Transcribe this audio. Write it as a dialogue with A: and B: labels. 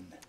A: done.